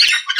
you